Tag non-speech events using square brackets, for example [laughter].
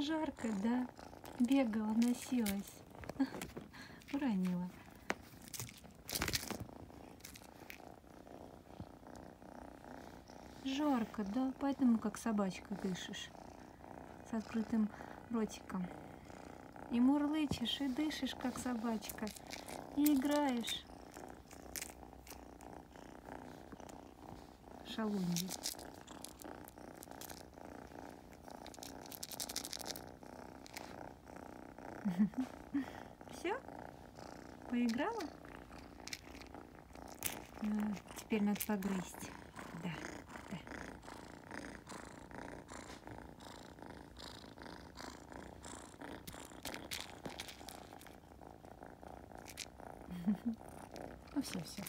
Жарко, да? Бегала, носилась. [laughs] Уронила. Жарко, да? Поэтому как собачка дышишь. С открытым ротиком. И мурлычешь, и дышишь, как собачка. И играешь. Шалунья. Все? Поиграла? Ну, теперь надо погрызть. Да, да. Ну все, все.